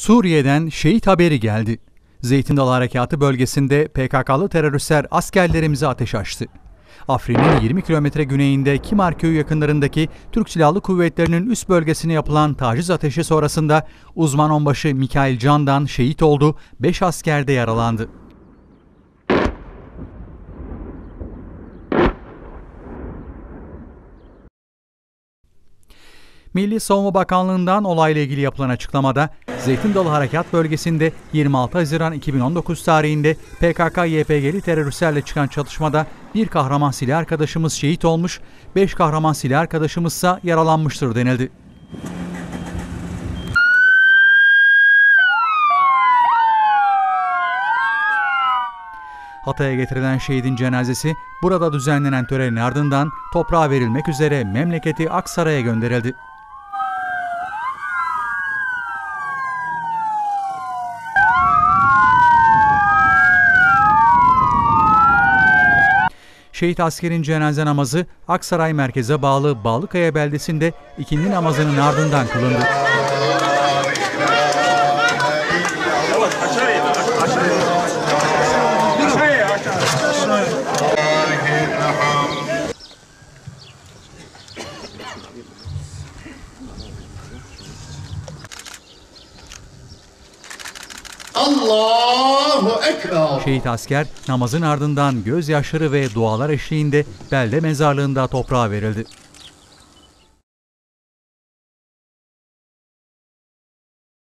Suriye'den şehit haberi geldi. Zeytin Dalı Harekatı bölgesinde PKK'lı teröristler askerlerimize ateş açtı. Afrin'in 20 kilometre güneyinde Kimar köyü yakınlarındaki Türk Silahlı Kuvvetleri'nin üst bölgesine yapılan taciz ateşi sonrasında uzman onbaşı Mikail Candan şehit oldu, 5 asker de yaralandı. Milli Savunma Bakanlığı'ndan olayla ilgili yapılan açıklamada Zeytin Dalı Harekat Bölgesi'nde 26 Haziran 2019 tarihinde PKK-YPG'li teröristlerle çıkan çatışmada bir kahraman silah arkadaşımız şehit olmuş, 5 kahraman silah arkadaşımızsa yaralanmıştır denildi. Hatay'a getirilen şehidin cenazesi burada düzenlenen törenin ardından toprağa verilmek üzere memleketi Aksaray'a gönderildi. Şehit askerin cenaze namazı Aksaray merkeze bağlı Bağlıkaya beldesinde ikindi namazının ardından kılındı. Allahu Ekber. Şehit asker namazın ardından gözyaşları ve dualar eşliğinde belde mezarlığında toprağa verildi.